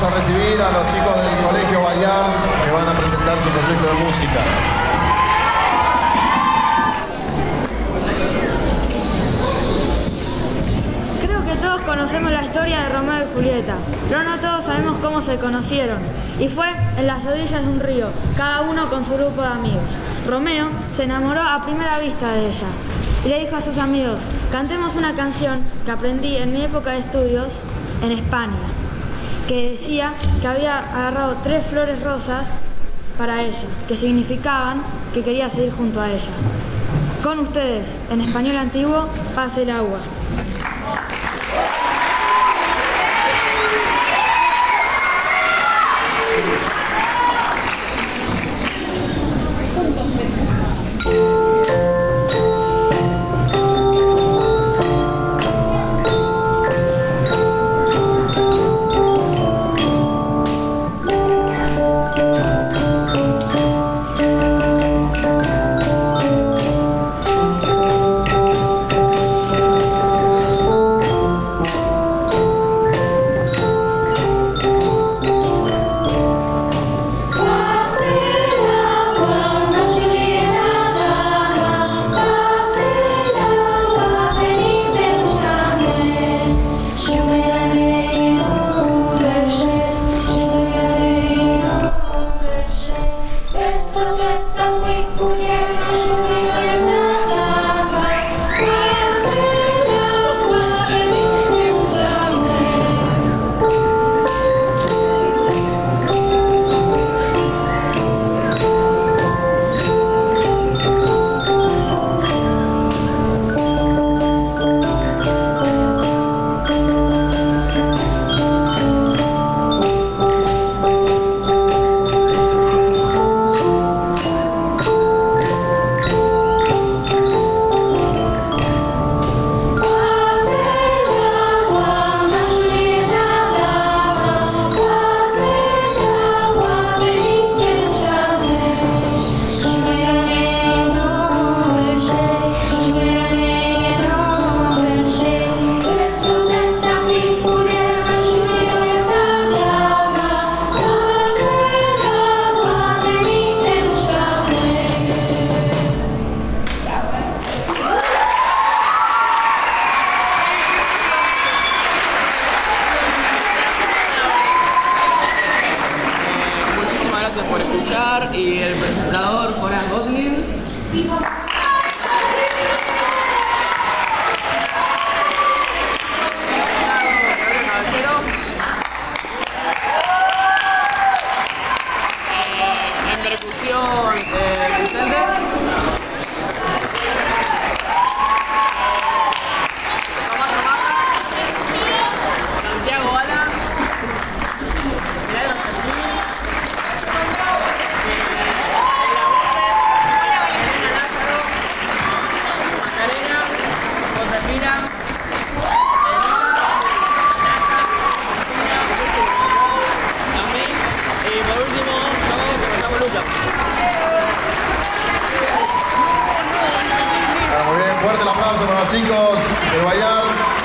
vamos a recibir a los chicos del Colegio Bayard que van a presentar su proyecto de música. Creo que todos conocemos la historia de Romeo y Julieta, pero no todos sabemos cómo se conocieron. Y fue en las orillas de un río, cada uno con su grupo de amigos. Romeo se enamoró a primera vista de ella y le dijo a sus amigos, cantemos una canción que aprendí en mi época de estudios en España, que decía que había agarrado tres flores rosas para ella, que significaban que quería seguir junto a ella. Con ustedes, en español antiguo, pase el agua. Y el presentador Juan Gottlieb. Fuerte el aplauso para los chicos del Bayard.